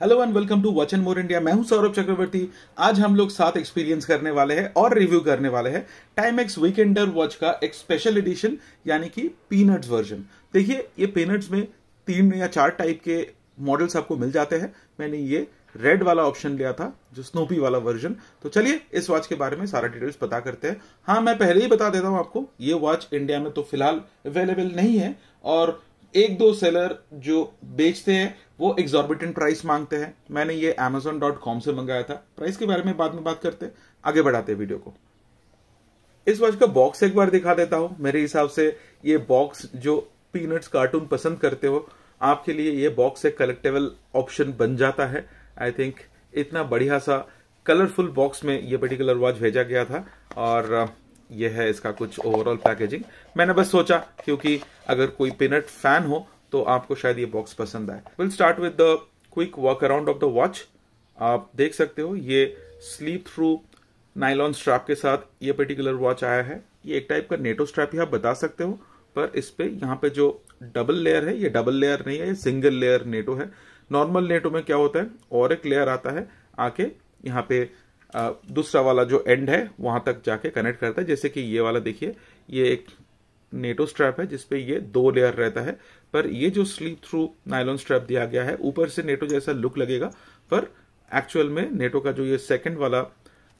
Hello and welcome to watch and more India मैं हूँ सौरभ चक्रवर्ती। आज हम लोग साथ एक्सपीरियंस करने वाले हैं और रिव्यू करने वाले हैं टाइम एक्स वीकेंडर वॉच का एक स्पेशल एडिशन यानी कि पीनट्स वर्जन देखिए, ये पीनट्स में तीन या चार टाइप के मॉडल्स आपको मिल जाते हैं। मैंने ये रेड वाला ऑप्शन लिया था, जो स्नोपी वाला वर्जन तो चलिए, इस वॉच के बारे में सारा डिटेल्स पता करते हैं। हाँ मैं पहले ही बता देता हूँ आपको, ये वॉच इंडिया में तो फ़िलहाल अवेलेबल नहीं है और एक दो सेलर जो बेचते हैं वो एग्जॉर्बिटेंट प्राइस मांगते हैं। मैंने ये एमेजोन डॉट कॉम से मंगाया था। प्राइस के बारे में बाद में बात करते आगे बढ़ाते हैं वीडियो को। इस वॉच का बॉक्स एक बार दिखा देता हूँ। मेरे हिसाब से ये बॉक्स जो पीनट्स कार्टून पसंद करते हो, आपके लिए ये बॉक्स एक कलेक्टेबल ऑप्शन बन जाता है। आई थिंक इतना बढ़िया सा कलरफुल बॉक्स में ये पर्टिकुलर वॉच भेजा गया था। और यह है इसका कुछ ओवरऑल पैकेजिंग मैंने बस सोचा, क्योंकि अगर कोई पिनट फ़ैन हो तो आपको शायद ये बॉक्स पसंद आए। Will start with the quick walk around of the watch आप देख सकते हो, ये स्लीप थ्रू नाइलॉन स्ट्रैप के साथ ये पर्टिकुलर वॉच आया है। ये एक टाइप का नेटो स्ट्रैप ही आप बता सकते हो, पर इस पे यहाँ पे जो डबल लेयर है, ये डबल लेयर नहीं है, ये सिंगल लेयर नेटो है। नॉर्मल नेटो में क्या होता है? और एक लेयर आता है आके यहाँ पे दूसरा वाला जो एंड है, वहाँ तक जाके कनेक्ट करता है। जैसे कि ये वाला देखिए, ये एक नेटो स्ट्रैप है, जिसपे ये दो लेयर रहता है। पर ये जो स्लीप थ्रू नाइलॉन स्ट्रैप दिया गया है, ऊपर से नेटो जैसा लुक लगेगा। पर एक्चुअल में नेटो का जो ये सेकंड वाला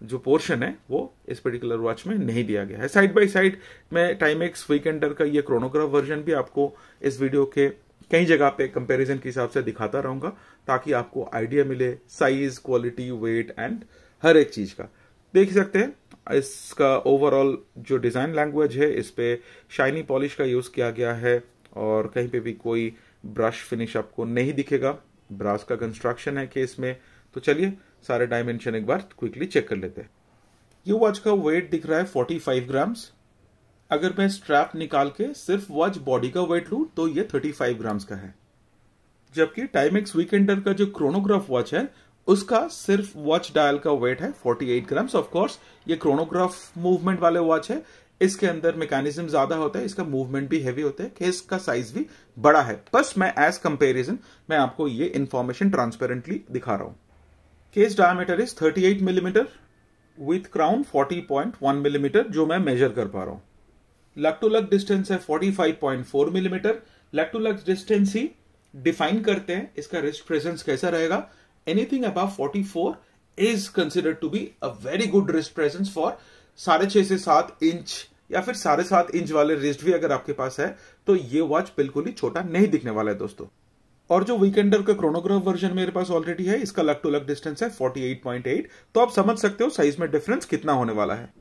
जो पोर्शन है, वो इस पर्टिकुलर वॉच में नहीं दिया गया है। साइड बाय साइड मैं टाइम एक्स वीकेंडर का ये क्रोनोग्राफ वर्जन भी आपको इस वीडियो के कई जगह पे कंपैरिजन के हिसाब से दिखाता रहूँगा, ताकि आपको आइडिया मिले साइज़ क्वालिटी वेट एंड हर एक चीज़ का। देख सकते हैं इसका ओवरऑल जो डिज़ाइन लैंग्वेज है, इस पे शाइनी पॉलिश का यूज़ किया गया है और कहीं पे भी कोई ब्रश फिनिश आपको नहीं दिखेगा। ब्रास का कंस्ट्रक्शन है केस में तो चलिए, सारे डायमेंशन एक बार क्विकली चेक कर लेते हैं। ये वॉच का वेट दिख रहा है 45 ग्राम्स अगर मैं स्ट्रैप निकाल के सिर्फ़ वॉच बॉडी का वेट लू तो ये 35 ग्राम्स का है। जबकि टाइमेक्स वीकेंडर का जो क्रोनोग्राफ वॉच है उसका सिर्फ़ वॉच डायल का वेट है 48 ग्राम्स ऑफ़ कोर्स ये क्रोनोग्राफ मूवमेंट वाले वॉच है। इसके अंदर मैकेनिज्म ज़्यादा होता है, इसका मूवमेंट भी हैवी होता है केस का साइज़ भी बड़ा है। बस मैं एज कंपेरिजन मैं आपको ये इंफॉर्मेशन ट्रांसपेरेंटली दिखा रहा हूँ। Case diameter is 38 millimetre with crown 40.1 millimetre जो मैं मेजर कर पा रहा हूँ। लग टू लग डिस्टेंस है 45.4 मिलीमीटर लग टू लग डिस्टेंस ही डिफाइन करते हैं, इसका रिस्ट प्रेजेंस कैसा रहेगा। Anything above 44 is considered to be a very good wrist presence for साढ़े छह से सात इंच या फिर साढ़े सात इंच वाले रिस्ट भी अगर आपके पास है तो ये वॉच बिल्कुल ही छोटा नहीं दिखने वाला है दोस्तों। और जो वीकेंडर का क्रोनोग्राफ वर्जन मेरे पास ऑलरेडी है, इसका लग टू लग डिस्टेंस है 48.8 तो आप समझ सकते हो साइज़ में डिफरेंस कितना होने वाला है।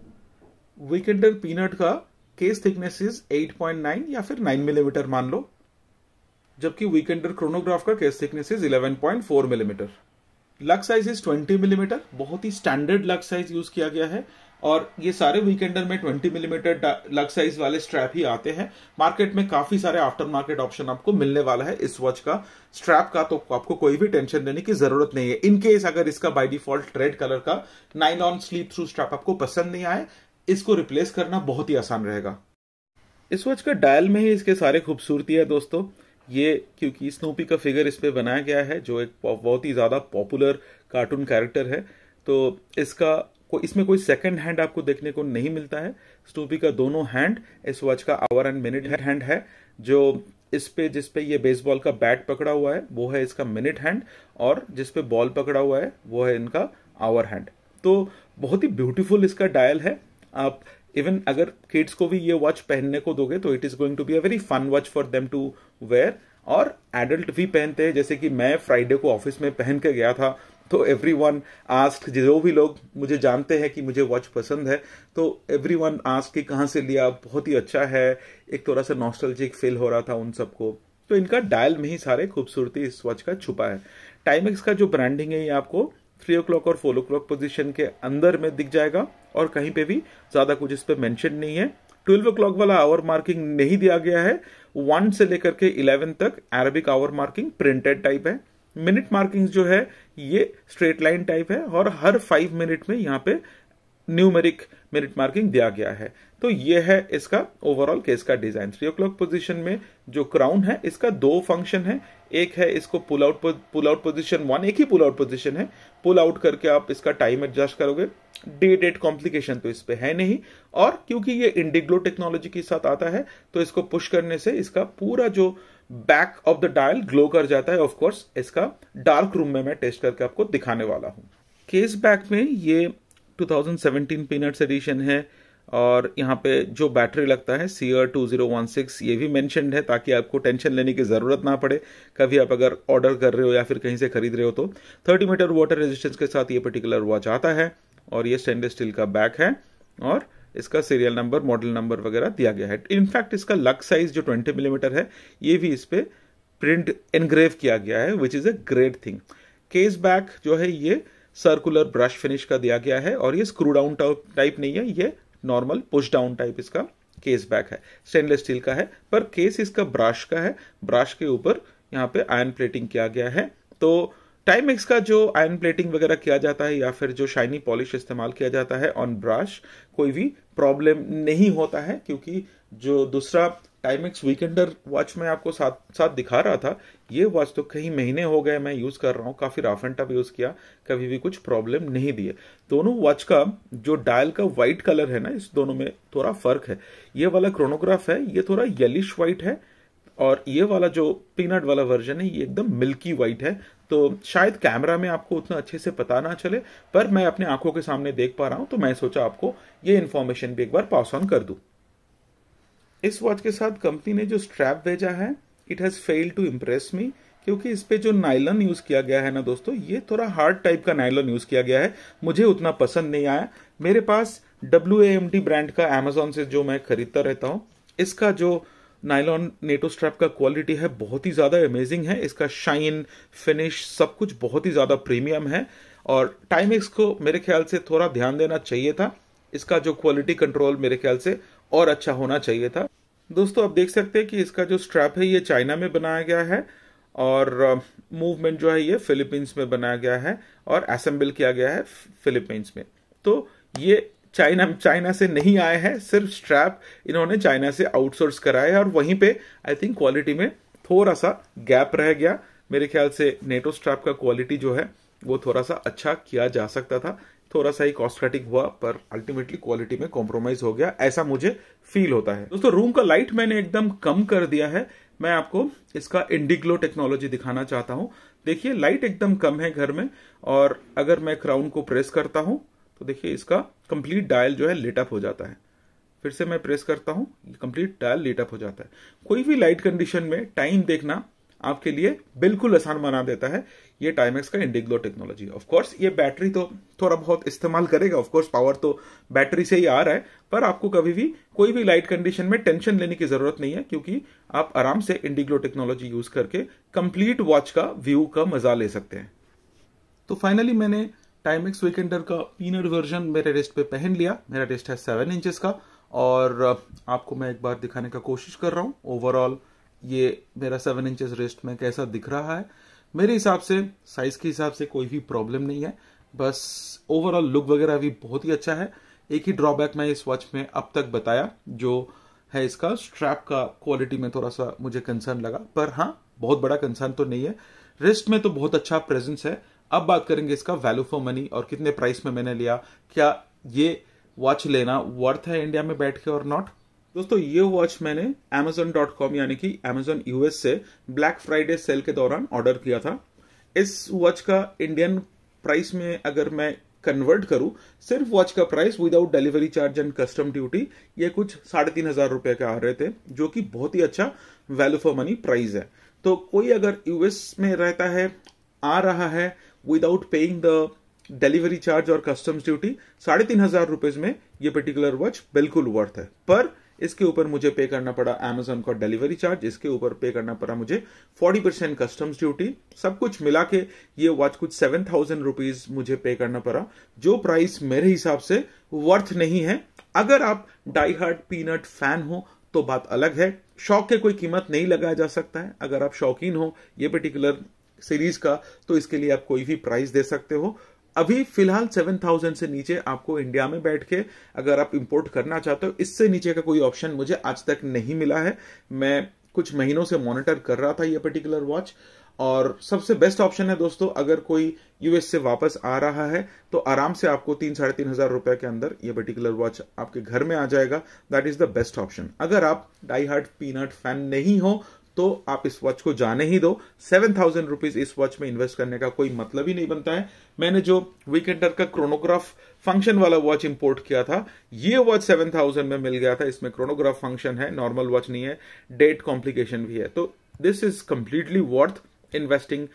वीकेंडर पीनट का केस थिकनेस इज़ 8.9 या फिर 9 मिलीमीटर mm मान लो, जबकि वीकेंडर क्रोनोग्राफ का case thickness is 11.4 millimetre lug size is 20 millimetre बहुत ही स्टैंडर्ड लग साइज़ यूज़ किया गया है। और ये सारे वीकेंडर में 20 मिलीमीटर लग साइज़ वाले स्ट्रैप ही आते हैं। मार्केट में काफ़ी सारे आफ्टर मार्केट ऑप्शन आपको मिलने वाला है इस वॉच का। स्ट्रैप का तो आपको कोई भी टेंशन लेने की ज़रूरत नहीं है। इनकेस अगर इसका बाय डिफ़ॉल्ट रेड कलर का नाइन ऑन स्लीप थ्रू स्ट्रैप आपको पसंद नहीं आए, इसको रिप्लेस करना बहुत ही आसान रहेगा। इस वॉच का डायल में ही इसके सारे खूबसूरती है दोस्तों। ये क्योंकि स्नूपी का फिगर इस पे बनाया गया है, जो एक बहुत ही ज़्यादा पॉपुलर कार्टून कैरेक्टर है। तो इसका को, इसमें कोई सेकंड हैंड आपको देखने को नहीं मिलता है। स्नूपी का दोनों हैंड इस वॉच का आवर एंड मिनट हैंड है, जो इस पे, जिस पे ये बेसबॉल का बैट पकड़ा हुआ है, वो है इसका मिनट हैंड और जिस पे बॉल पकड़ा हुआ है, वो है इनका आवर हैंड तो बहुत ही ब्यूटीफुल इसका डायल है। आप इवन अगर किड्स को भी ये वॉच पहनने को दोगे तो it is going to be a very fun watch for them to wear और एडल्ट भी पहनते हैं, जैसे कि मैं फ्राइडे को ऑफ़िस में पहन के गया था तो एवरी वन आस्क जो भी लोग मुझे जानते हैं कि मुझे वॉच पसंद है तो एवरी वन आस्क कि कहाँ से लिया, बहुत ही अच्छा है। एक थोड़ा सा नॉस्टलजिक फील हो रहा था उन सबको। तो इनका डायल में ही सारे खूबसूरती इस वॉच का छुपा है। टाइमिक्स का जो ब्रांडिंग है ये आपको थ्री ओ क्लॉक और फोर ओ क्लॉक पोजिशन के अंदर में दिख जाएगा। और कहीं पे भी ज़्यादा कुछ इस पर मेंशन नहीं है। ट्वेल्व ओ वाला आवर मार्किंग नहीं दिया गया है। वन से लेकर के इलेवन तक Arabic hour marking printed type है। मिनट मार्किंग जो है, ये स्ट्रेट लाइन टाइप है और हर फाइव मिनट में यहाँ पे न्यूमेरिक मिनट मार्किंग दिया गया है। तो ये है इसका ओवरऑल केस का design three o'clock position में जो क्राउन है, इसका दो फ़ंक्शन है। एक है, इसको pull out pull out position one एक ही पुल आउट पोजिशन है। पुल आउट करके आप इसका टाइम एडजस्ट करोगे। डे डेट कॉम्प्लिकेशन तो इस पे है नहीं। और क्योंकि ये इंडिग्लो टेक्नोलॉजी के साथ आता है तो इसको पुश करने से इसका पूरा जो back of the dial glow कर जाता है ऑफ़ कोर्स इसका डार्क रूम में मैं टेस्ट करके आपको दिखाने वाला हूँ। केस बैक में ये 2017 पीनट्स एडिशन है। और यहाँ पे जो बैटरी लगता है CR two zero one six ये भी मैंशनड है ताकि आपको टेंशन लेने की ज़रूरत ना पड़े। कभी आप अगर ऑर्डर कर रहे हो या फिर कहीं से खरीद रहे हो तो। 30 मीटर वाटर रेजिस्टेंस के साथ ये पर्टिकुलर वॉच आता है और ये स्टेनलेस स्टील का बैक है और इसका सीरियल नंबर मॉडल नंबर वगैरह दिया गया है। इनफैक्ट इसका लक साइज़ जो 20 मिलीमीटर mm है, ये भी इस पे प्रिंट एनग्रेव किया गया है which is a great thing case back जो है, ये सर्कुलर ब्रश फिनिश का दिया गया है और ये स्क्रू डाउन टाइप नहीं है, ये नॉर्मल पुश डाउन टाइप इसका केस बैक है। स्टेनलेस स्टील का है, पर केस इसका ब्रश का है। ब्रश के ऊपर यहाँ पे आयन प्लेटिंग किया गया है। तो टाइम एक्स का जो आयन प्लेटिंग वगैरह किया जाता है या फिर जो शाइनी पॉलिश इस्तेमाल किया जाता है ऑन ब्रश कोई भी प्रॉब्लम नहीं होता है, क्योंकि जो दूसरा टाइमिक्स वीकेंडर वॉच में आपको साथ साथ दिखा रहा था। ये वॉच तो कई महीने हो गए मैं यूज़ कर रहा हूँ, काफ़ी रफ एंड टफ यूज़ किया, कभी भी कुछ प्रॉब्लम नहीं दिए। दोनों वॉच का जो डायल का व्हाइट कलर है ना, इस दोनों में थोड़ा फ़र्क है। ये वाला क्रोनोग्राफ है, ये थोड़ा येलिश व्हाइट है, और ये वाला जो पीनट वाला वर्जन है, ये एकदम मिल्की व्हाइट है। तो शायद कैमरा में आपको उतना अच्छे से पता ना चले, पर मैं अपने आँखों के सामने देख पा रहा हूँ तो मैं सोचा आपको ये इन्फॉर्मेशन भी एक बार पास ऑन कर दू। इस वॉच के साथ कंपनी ने जो स्ट्रैप भेजा है it has fail to impress me क्योंकि इस पे जो नाइलन यूज़ किया गया है ना दोस्तों, ये थोड़ा हार्ड टाइप का नाइलन यूज़ किया गया है। मुझे उतना पसंद नहीं आया। मेरे पास डब्ल्यू ब्रांड का एमेजोन से जो मैं खरीदता रहता हूँ, इसका जो नाइलॉन नेटो स्ट्रैप का क्वालिटी है, बहुत ही ज़्यादा अमेजिंग है। इसका शाइन फिनिश सब कुछ बहुत ही ज़्यादा प्रीमियम है। और टाइमिक्स को मेरे ख्याल से थोड़ा ध्यान देना चाहिए था। इसका जो क्वालिटी कंट्रोल मेरे ख्याल से और अच्छा होना चाहिए था। दोस्तों, आप देख सकते हैं कि इसका जो स्ट्रैप है, ये चाइना में बनाया गया है और मूवमेंट जो है, ये फिलीपींस में बनाया गया है और असेंबल किया गया है फिलीपींस में। तो ये चाइना चाइना से नहीं आए हैं, सिर्फ़ स्ट्रैप इन्होंने चाइना से आउटसोर्स कराया है और वहीं पे आई थिंक क्वालिटी में थोड़ा सा गैप रह गया। मेरे ख्याल से नेटो स्ट्रैप का क्वालिटी जो है, वो थोड़ा सा अच्छा किया जा सकता था। थोड़ा सा ही कॉस्मेटिक हुआ, पर अल्टीमेटली क्वालिटी में कॉम्प्रोमाइज हो गया। ऐसा मुझे फील होता है। दोस्तों रूम का लाइट मैंने एकदम कम कर दिया है। मैं आपको इसका इंडिग्लो टेक्नोलॉजी दिखाना चाहता हूँ। देखिए लाइट एकदम कम है घर में, और अगर मैं क्राउन को प्रेस करता हूँ तो देखिए इसका कंप्लीट डायल जो है लेटअप हो जाता है। फिर से मैं प्रेस करता हूँ कंप्लीट डायल लेटअप हो जाता है। कोई भी लाइट कंडीशन में टाइम देखना आपके लिए बिल्कुल आसान बना देता है। ये टाइमेक्स का इंडिग्लो टेक्नोलॉजी ऑफ़ कोर्स ये बैटरी तो थोड़ा बहुत इस्तेमाल करेगा। ऑफ़ कोर्स पावर तो बैटरी से ही आ रहा है, पर आपको कभी भी कोई भी लाइट कंडीशन में टेंशन लेने की ज़रूरत नहीं है, क्योंकि आप आराम से इंडिग्लो टेक्नोलॉजी यूज़ करके कंप्लीट वॉच का व्यू का मज़ा ले सकते हैं। तो फाइनली मैंने टाइमेक्स वीकेंडर का पीनट वर्जन मेरे रिस्ट पे पहन लिया। मेरा रिस्ट है सेवन इंचेस का, और, आपको मैं एक बार दिखाने का कोशिश कर रहा हूँ। ओवरऑल ये मेरा सेवन इंचेस रिस्ट में कैसा दिख रहा है? मेरे हिसाब से साइज़ के हिसाब से कोई भी प्रॉब्लम नहीं है। बस ओवरऑल लुक वगैरह भी बहुत ही अच्छा है। एक ही ड्रॉबैक मैं इस वॉच में अब तक बताया, जो है इसका स्ट्रैप का क्वालिटी में थोड़ा सा मुझे कंसर्न लगा। पर हाँ बहुत बड़ा कंसर्न तो नहीं है। रिस्ट में तो बहुत अच्छा प्रेजेंस है। अब बात करेंगे इसका वैल्यू फॉर मनी और कितने प्राइस में मैंने लिया। क्या ये वॉच लेना वर्थ है इंडिया में बैठ के और नॉट दोस्तों, ये वॉच मैंने Amazon.com यानी कि Amazon यूएस से ब्लैक फ्राइडे सेल के दौरान ऑर्डर किया था। इस वॉच का इंडियन प्राइस में अगर मैं कन्वर्ट करूँ, सिर्फ़ वॉच का price without delivery charge and custom duty ये कुछ साढ़े तीन हज़ार रुपए के आ रहे थे, जो कि बहुत ही अच्छा वैल्यू फॉर मनी प्राइस है। तो कोई अगर यूएस में रहता है, आ रहा है without paying the delivery charge और कस्टम्स ड्यूटी साढ़े तीन हज़ार रुपीज़ में ये पर्टिकुलर वॉच बिल्कुल वर्थ है। पर इसके ऊपर मुझे पे करना पड़ा अमेजोन का डिलीवरी चार्ज इसके ऊपर पे करना पड़ा मुझे फोर्टी परसेंट कस्टम्स ड्यूटी सब कुछ मिला के ये वॉच कुछ सेवन थाउज़ेंड रुपीज़ मुझे पे करना पड़ा, जो प्राइस मेरे हिसाब से वर्थ नहीं है। अगर आप डाई हार्ट पीनट फ़ैन हो तो बात अलग है। शौक के कोई कीमत नहीं लगाया जा सकता है। अगर आप शौकीन हो ये पर्टिकुलर सीरीज़ का तो इसके लिए आप कोई भी प्राइस दे सकते हो। अभी फ़िलहाल सेवन थाउज़ेंड से नीचे आपको इंडिया में बैठ के अगर आप इंपोर्ट करना चाहते हो, इससे नीचे का कोई ऑप्शन मुझे आज तक नहीं मिला है। मैं कुछ महीनों से मॉनिटर कर रहा था ये पर्टिकुलर वॉच और सबसे बेस्ट ऑप्शन है दोस्तों, अगर कोई यूएस से वापस आ रहा है तो आराम से आपको तीन, साढ़े तीन हज़ार रुपए के अंदर ये पर्टिकुलर वॉच आपके घर में आ जाएगा। That is the best option अगर आप डाई हार्ट पीनट फ़ैन नहीं हो तो आप इस वॉच को जाने ही दो। सेवन थाउज़ेंड रुपीज़ इस वॉच में इन्वेस्ट करने का कोई मतलब ही नहीं बनता है। मैंने जो वीकेंडर का क्रोनोग्राफ फ़ंक्शन वाला वॉच इंपोर्ट किया था, ये वॉच सेवन थाउज़ेंड में मिल गया था। इसमें क्रोनोग्राफ फ़ंक्शन है नॉर्मल वॉच नहीं है डेट कॉम्प्लिकेशन भी है। तो this is completely worth investing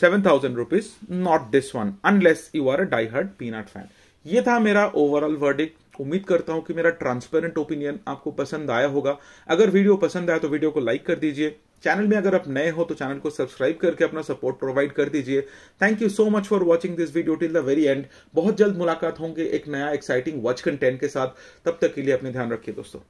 seven thousand rupees not this one unless you are a die hard peanut fan ये था मेरा ओवरऑल वर्डिक उम्मीद करता हूँ कि मेरा ट्रांसपेरेंट ओपिनियन आपको पसंद आया होगा। अगर वीडियो पसंद आया तो वीडियो को लाइक कर दीजिए। चैनल में अगर आप नए हो तो चैनल को सब्सक्राइब करके अपना सपोर्ट प्रोवाइड कर दीजिए। Thank you so much for watching this video till the very end बहुत जल्द मुलाकात होंगे एक नया एक्साइटिंग वॉच कंटेंट के साथ। तब तक के लिए अपने ध्यान रखिए दोस्तों।